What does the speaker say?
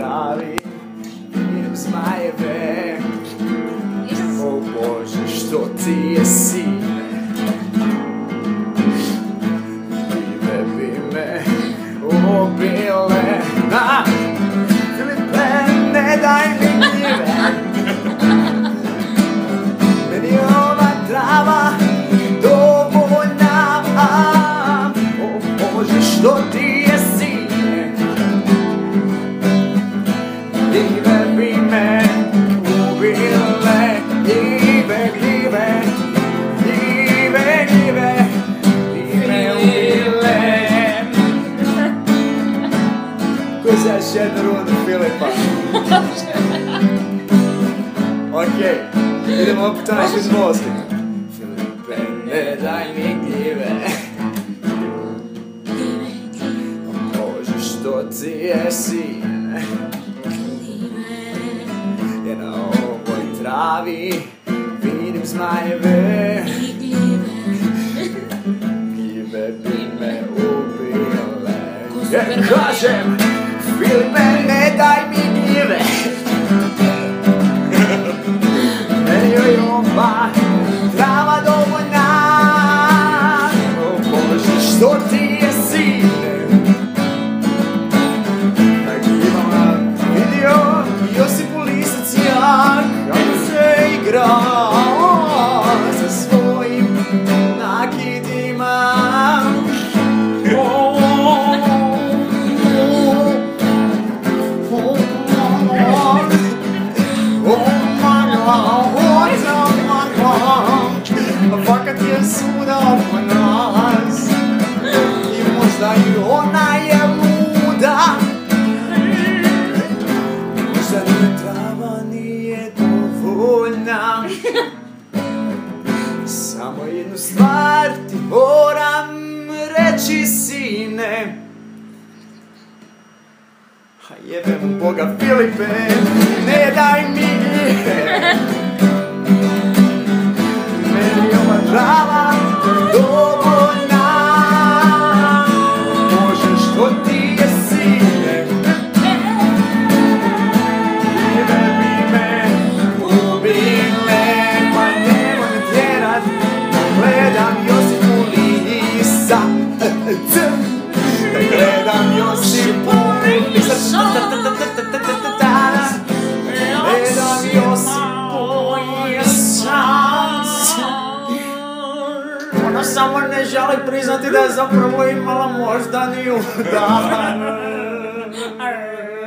travi Vidim zmajeve. O Bože, što ti je sine? Dive bi me ubile. Na Filipe, ne daj mi gljive Meni ova trava dovoljna. O Bože, što ti je sine Leave every man who will let Leave it, leave it Leave it, leave it Leave it, will let Coisa gênero do Filipa Ok, idemo opet na našim zmozgima Filipe, ne daj mi gljive Bože, što ti jesi var vi ved dem smejve. Glemme, glemme, åbne og lad. Ja, gør sig. Filmen med dig, min grande. Samo jednu stvar ti moram reći sine. A jebem Boga Filipe, ne daj Ona ne želi priznati da je zapravo imala moždani udar.